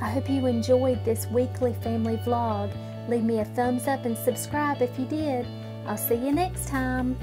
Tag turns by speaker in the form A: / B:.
A: I hope you enjoyed this weekly family vlog. Leave me a thumbs up and subscribe if you did. I'll see you next time.